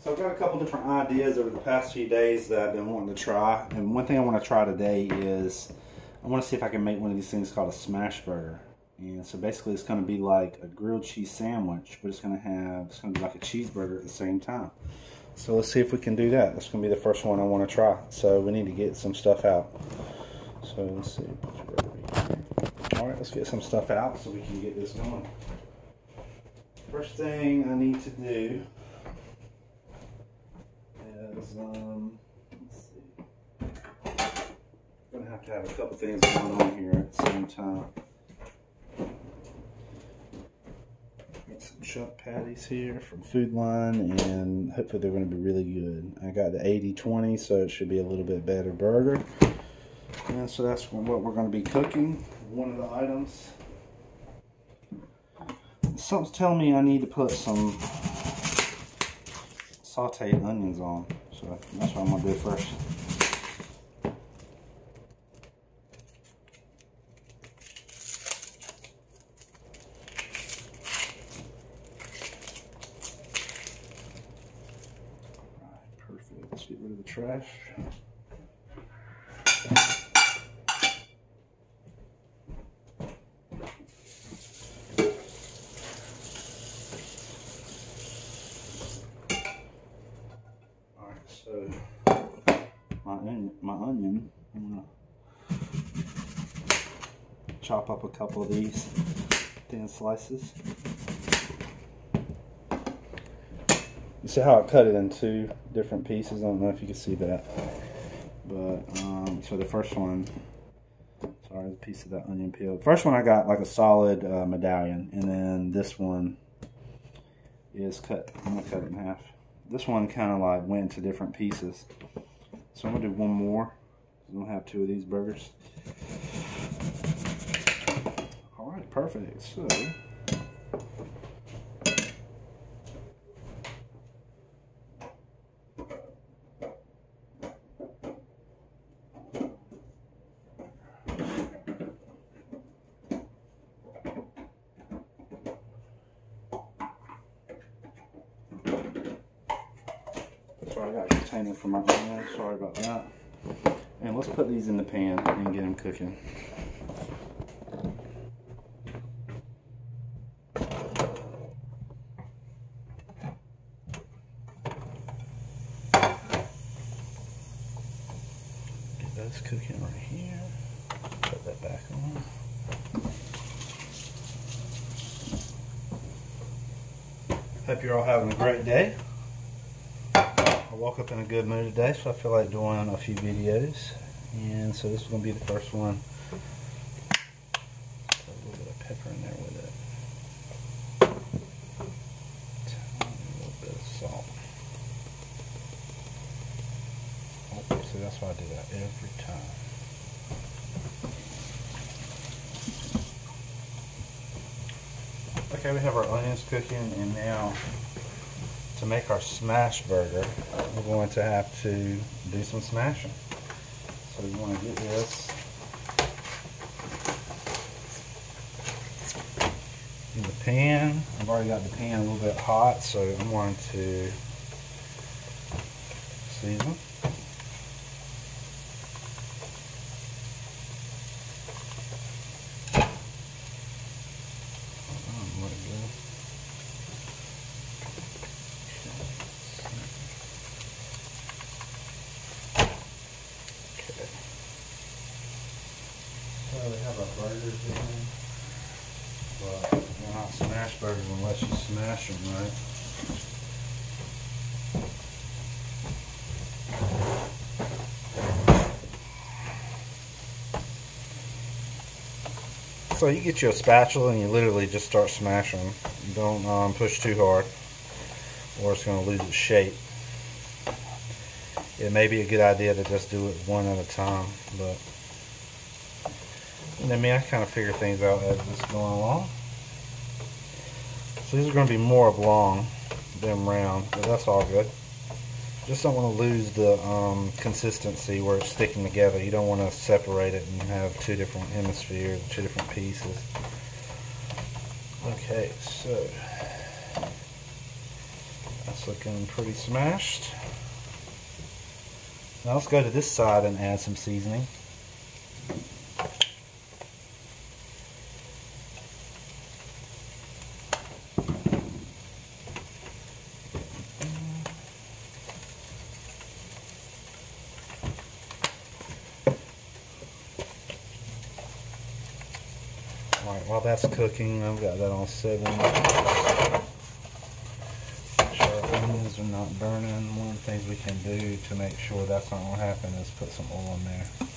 So I've got a couple different ideas over the past few days that I've been wanting to try. And one thing I want to try today is I want to see if I can make one of these things called a smash burger. And so basically it's going to be like a grilled cheese sandwich, but it's going to have, it's going to be like a cheeseburger at the same time. So let's see if we can do that. That's going to be the first one I want to try. So we need to get some stuff out. So let's see. All right, let's get some stuff out so we can get this going. First thing I need to do um, let's see. I'm gonna have to have a couple things going on here at the same time. Got some chuck patties here from Food Lion, and hopefully they're going to be really good. I got the 80-20, so it should be a little bit better burger. And so that's what we're going to be cooking. One of the items. Something's telling me I need to put some sauteed onions on. So that's what I'm to do first. perfect. Let's get rid of the trash. So my onion, my onion, I'm gonna chop up a couple of these thin slices. You see how I cut it in two different pieces? I don't know if you can see that. But, um, so the first one, sorry, a piece of that onion peel. First one I got like a solid uh, medallion. And then this one is cut, I'm gonna cut it in half this one kind of like went to different pieces. So I'm gonna do one more. I'm gonna have two of these burgers. All right, perfect. So Sorry, I got a container for my pan. Sorry about that. And let's put these in the pan and get them cooking. Those cooking right here. Put that back on. Hope you're all having a great day. I woke up in a good mood today, so I feel like doing a few videos. And so this is going to be the first one. Put a little bit of pepper in there with it. Tiny little bit of salt. Oh, see, that's why I do that every time. Okay, we have our onions cooking, and now to make our smash burger, we're going to have to do some smashing. So you want to get this in the pan. I've already got the pan a little bit hot, so I'm going to season. they have our burgers in, but they're not smash burgers unless right? So you get you a spatula and you literally just start smashing. Don't um, push too hard or it's going to lose its shape. It may be a good idea to just do it one at a time, but I mean, I kind of figure things out as it's going along. So these are going to be more oblong than round, but that's all good. Just don't want to lose the um, consistency where it's sticking together. You don't want to separate it and have two different hemispheres, two different pieces. Okay, so that's looking pretty smashed. Now let's go to this side and add some seasoning. That's cooking, I've got that on 7. Make sure onions are not burning. One of the things we can do to make sure that's not going to happen is put some oil in there.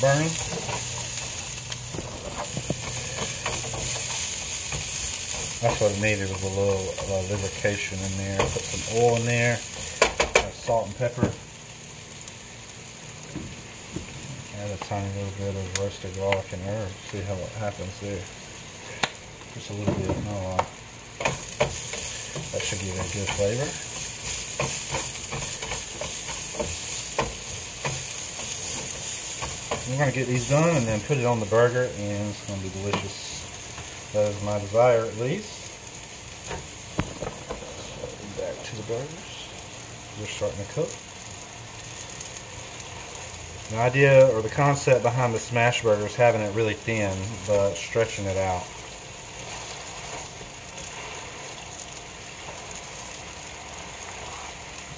Burning. That's what I needed was a little uh, lubrication in there. Put some oil in there, salt and pepper. Add a tiny little bit of roasted garlic and herb. See how it happens there. Just a little bit, not a lot. That should give it a good flavor. I'm going to get these done and then put it on the burger and it's going to be delicious. That is my desire at least. Back to the burgers. They're starting to cook. The idea or the concept behind the smash burger is having it really thin but stretching it out.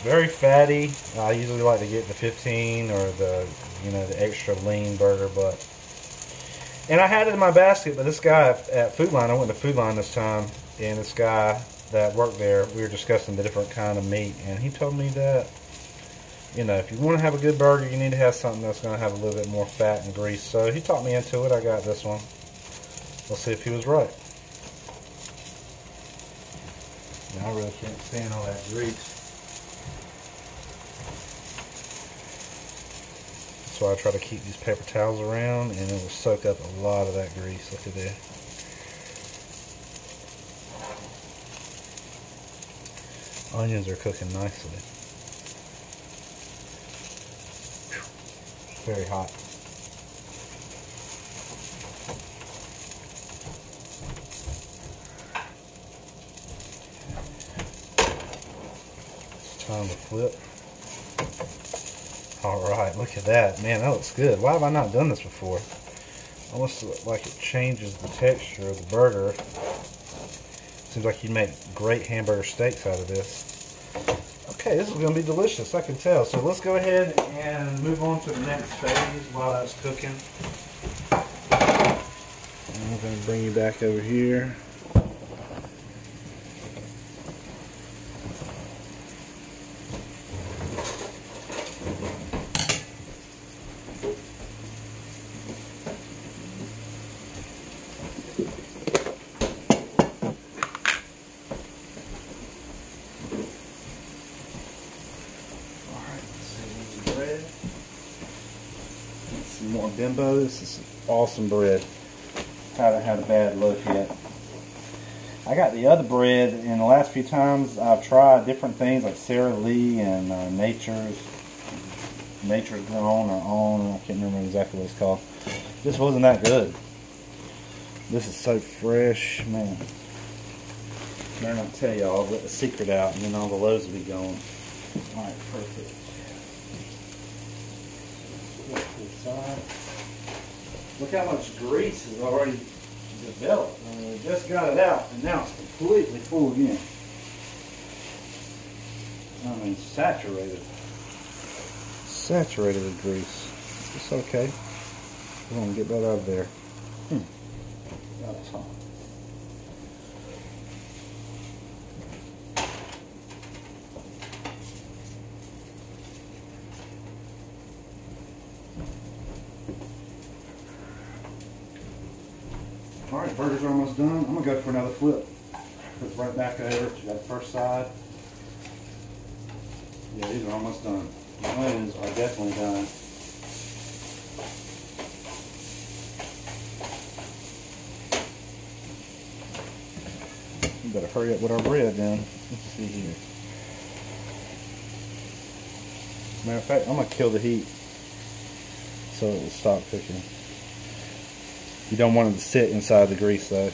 Very fatty. I usually like to get the 15 or the you know, the extra lean burger, but and I had it in my basket, but this guy at Food Lion, I went to Food Lion this time, and this guy that worked there, we were discussing the different kind of meat, and he told me that, you know, if you want to have a good burger, you need to have something that's going to have a little bit more fat and grease. So he talked me into it. I got this one. We'll see if he was right. Now, I really can't stand all that grease. So I try to keep these paper towels around and it will soak up a lot of that grease. Look at that. Onions are cooking nicely. Very hot. It's time to flip. Alright, look at that. Man, that looks good. Why have I not done this before? Almost like it changes the texture of the burger. Seems like you'd make great hamburger steaks out of this. Okay, this is going to be delicious, I can tell. So let's go ahead and move on to the next phase while that's cooking. I'm going to bring you back over here. This is awesome bread. Haven't had a bad look yet. I got the other bread, and the last few times I've tried different things like Sara Lee and uh, Nature's Nature's Grown or On. I can't remember exactly what it's called. This wasn't that good. This is so fresh, man. Better not tell y'all, let the secret out, and then all the loads will be gone. All right, perfect. Look how much grease has already developed. I mean, we just got it out, and now it's completely full again. I mean, saturated. Saturated with grease. It's okay. We're going to get that out of there. Hmm. That's these are almost done. The onions are definitely done. We better hurry up with our bread then. Let's see here. Matter of fact, I'm gonna kill the heat so it will stop cooking. You don't want it to sit inside the grease though.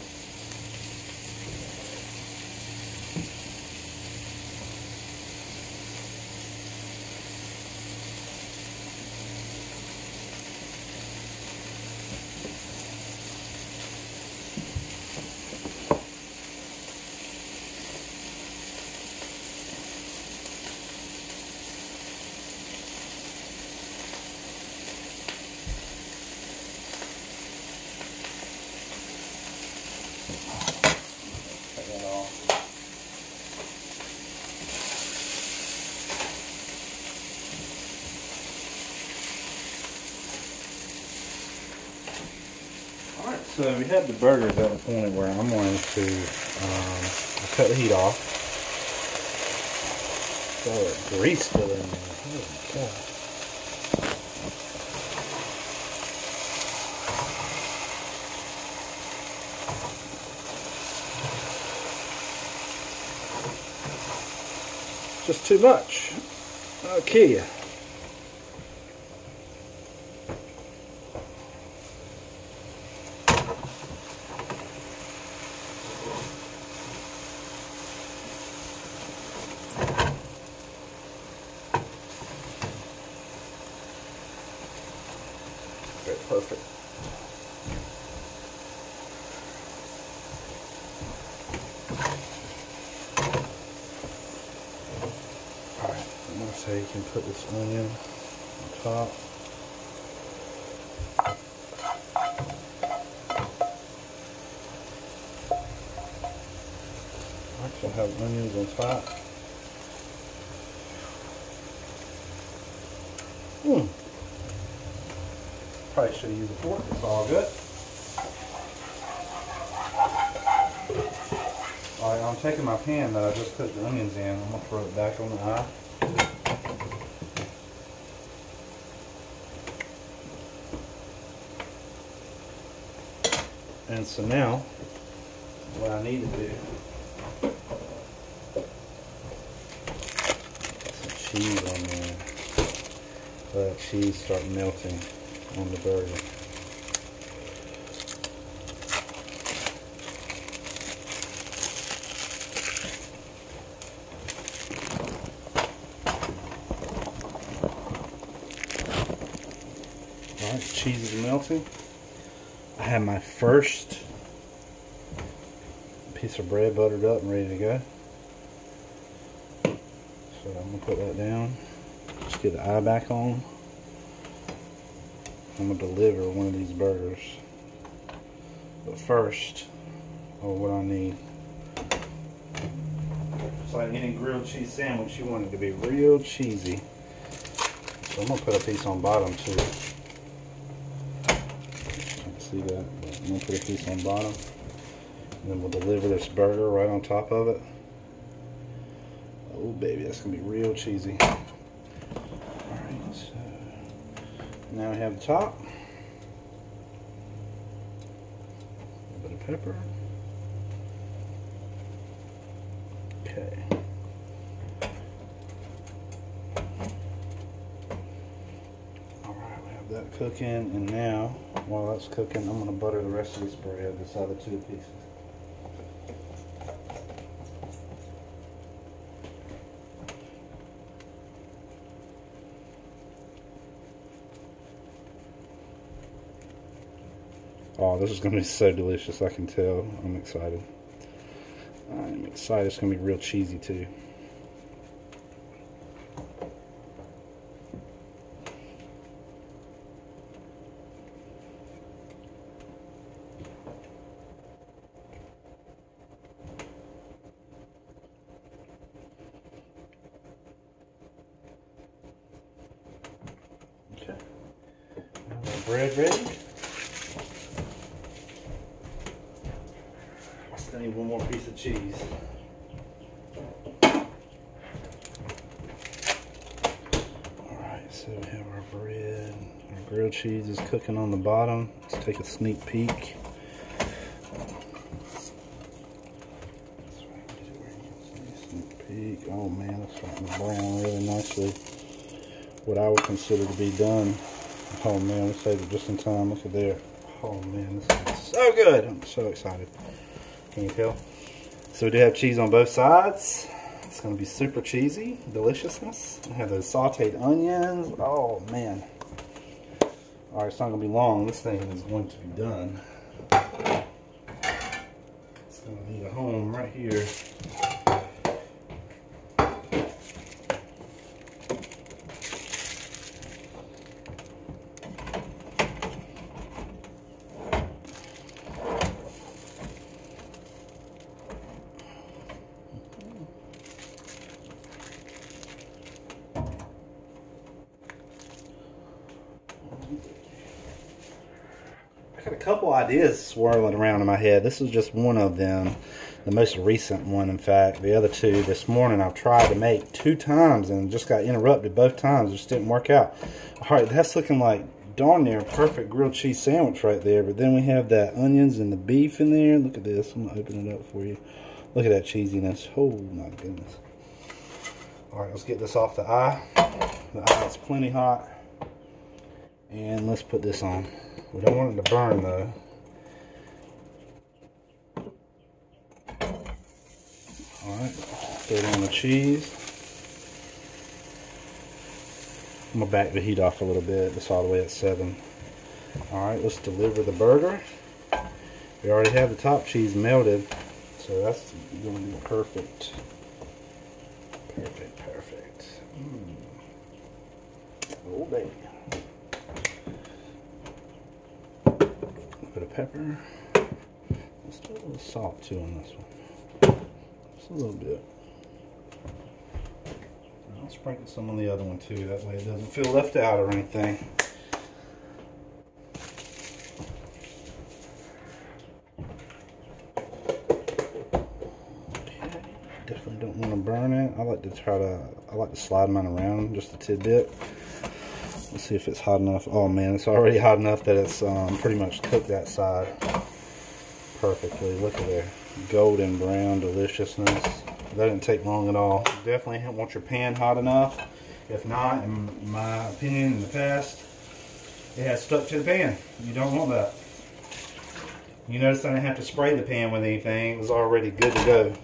So we have the burgers at the point where I'm going to um, cut the heat off. So grease still in there. Oh God. Just too much. Okay. Alright, I'm going to say you can put this onion on top. Onions on top. Hmm. Probably should have used a fork. It's all good. Alright, I'm taking my pan that I just put the onions in. I'm going to throw it back on the eye. And so now, what I need to do, some cheese on there. Let cheese start melting on the burger. Alright, cheese is melting. I have my first piece of bread buttered up and ready to go. I'm to put that down. Just get the eye back on. I'm gonna deliver one of these burgers. But first, oh, what I need. It's like any grilled cheese sandwich, you want it to be real cheesy. So I'm gonna put a piece on bottom too. See that, I'm gonna put a piece on bottom. And then we'll deliver this burger right on top of it. Oh baby, that's gonna be real cheesy. Now we have the top. A bit of pepper. Okay. Alright, we have that cooking, and now, while that's cooking, I'm to butter the rest of this bread, this other two pieces. Oh, this is going to be so delicious, I can tell. I'm excited. I'm excited. It's going to be real cheesy, too. Okay. bread ready. I need one more piece of cheese. Alright, so we have our bread. Our grilled cheese is cooking on the bottom. Let's take a sneak peek. Oh man, it's starting to brown really nicely. What I would consider to be done. Oh man, we saved it just in time. Look at there. Oh man, this is so good. I'm so excited. Can you tell? So we do have cheese on both sides. It's going to be super cheesy, deliciousness. I have those sauteed onions. Oh man. All right, it's not going to be long. This thing is going to be done. It's going to need a home right here. Couple ideas swirling around in my head. This is just one of them, the most recent one, in fact. The other two this morning I've tried to make two times and just got interrupted both times. Just didn't work out. All right, that's looking like darn near perfect grilled cheese sandwich right there. But then we have that onions and the beef in there. Look at this. I'm going to open it up for you. Look at that cheesiness. Oh, my goodness. All right, let's get this off the eye. The eye is plenty hot. And let's put this on. We don't want it to burn though. Alright, throw it on the cheese. I'm gonna back the heat off a little bit. It's all the way at seven. Alright, let's deliver the burger. We already have the top cheese melted, so that's gonna be perfect. Perfect, perfect. Mm. Oh baby. bit of pepper. Let's do a little salt too on this one. Just a little bit. I'll sprinkle some on the other one too, that way it doesn't feel left out or anything. Definitely don't want to burn it. I like to try to, I like to slide mine around just a tidbit. Let's see if it's hot enough. Oh man, it's already hot enough that it's um, pretty much cooked that side perfectly. Look at there. Golden brown deliciousness. That didn't take long at all. Definitely want your pan hot enough. If not, in my opinion, in the past, it has stuck to the pan. You don't want that. You notice I didn't have to spray the pan with anything. It was already good to go.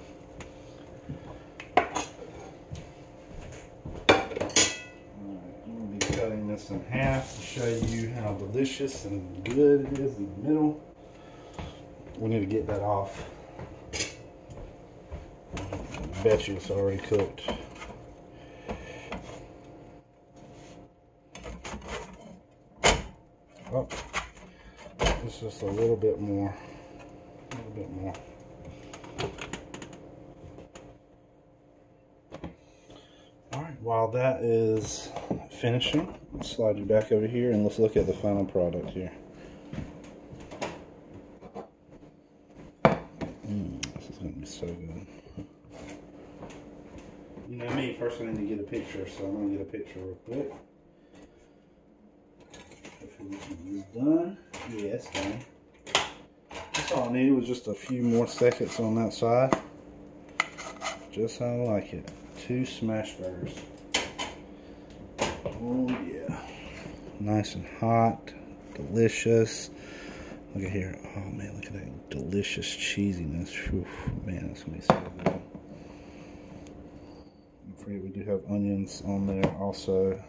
this in half to show you how delicious and good it is in the middle. We need to get that off. Bet you it's already cooked. Oh, it's just a little bit more, a little bit more. All right, while that is finishing, slide you back over here and let's look at the final product here. Mm, this is going to be so good. You know me, first I need to get a picture, so I'm going to get a picture real quick. Hopefully done. Yeah, it's done. That's all I needed was just a few more seconds on that side. Just how I like it. Two smash burgers. Oh yeah. Nice and hot. Delicious. Look at here. Oh man, look at that delicious cheesiness. Whew, man, that's gonna be so good. Don't forget we do have onions on there also.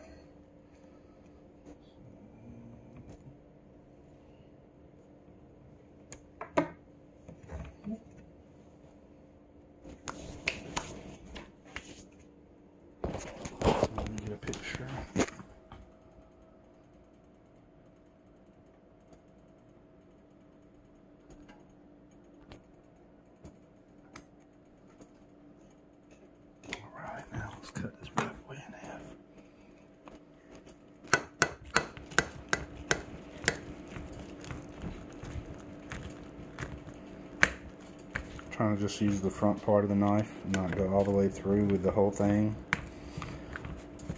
Trying to just use the front part of the knife not go all the way through with the whole thing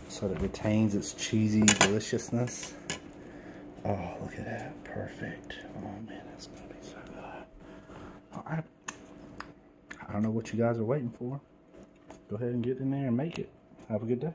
so that it retains its cheesy deliciousness. Oh, look at that. Perfect. Oh, man, that's going to be so good. All right. I don't know what you guys are waiting for. go ahead and get in there and make it. Have a good day.